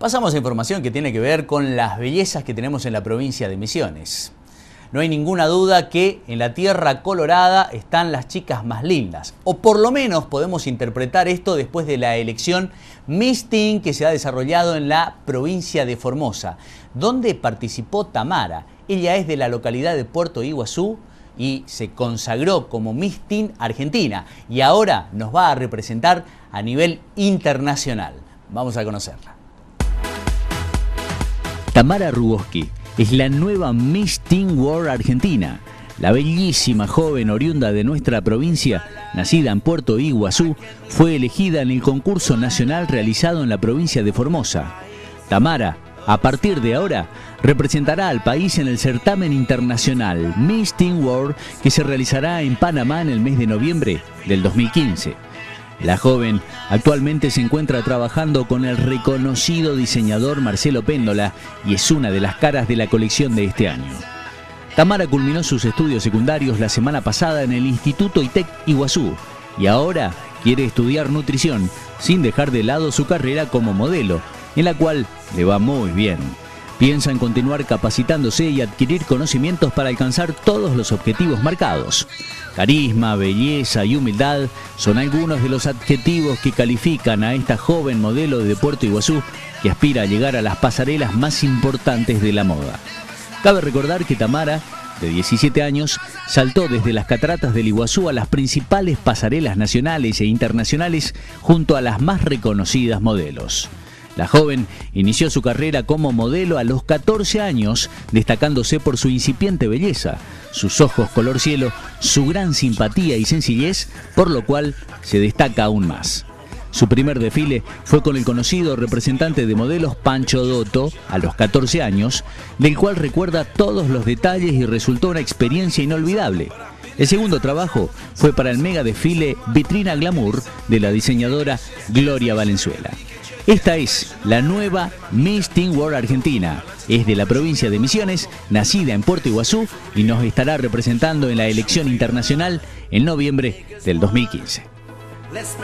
Pasamos a información que tiene que ver con las bellezas que tenemos en la provincia de Misiones. No hay ninguna duda que en la tierra colorada están las chicas más lindas, o por lo menos podemos interpretar esto después de la elección Miss Teen que se ha desarrollado en la provincia de Formosa, donde participó Tamara. Ella es de la localidad de Puerto Iguazú y se consagró como Miss Teen Argentina y ahora nos va a representar a nivel internacional. Vamos a conocerla. Tamara Ruboski es la nueva Miss Teen World Argentina. La bellísima joven oriunda de nuestra provincia, nacida en Puerto Iguazú, fue elegida en el concurso nacional realizado en la provincia de Formosa. Tamara, a partir de ahora, representará al país en el certamen internacional Miss Teen World que se realizará en Panamá en el mes de noviembre del 2015. La joven actualmente se encuentra trabajando con el reconocido diseñador Marcelo Péndola y es una de las caras de la colección de este año. Tamara culminó sus estudios secundarios la semana pasada en el Instituto ITEC Iguazú y ahora quiere estudiar nutrición sin dejar de lado su carrera como modelo, en la cual le va muy bien. Piensa en continuar capacitándose y adquirir conocimientos para alcanzar todos los objetivos marcados. Carisma, belleza y humildad son algunos de los adjetivos que califican a esta joven modelo de Puerto Iguazú que aspira a llegar a las pasarelas más importantes de la moda. Cabe recordar que Tamara, de 17 años, saltó desde las cataratas del Iguazú a las principales pasarelas nacionales e internacionales junto a las más reconocidas modelos. La joven inició su carrera como modelo a los 14 años, destacándose por su incipiente belleza, sus ojos color cielo, su gran simpatía y sencillez, por lo cual se destaca aún más. Su primer desfile fue con el conocido representante de modelos Pancho Dotto a los 14 años, del cual recuerda todos los detalles y resultó una experiencia inolvidable. El segundo trabajo fue para el mega desfile Vitrina Glamour de la diseñadora Gloria Valenzuela. Esta es la nueva Miss Teen World Argentina. Es de la provincia de Misiones, nacida en Puerto Iguazú y nos estará representando en la elección internacional en noviembre del 2015. Let's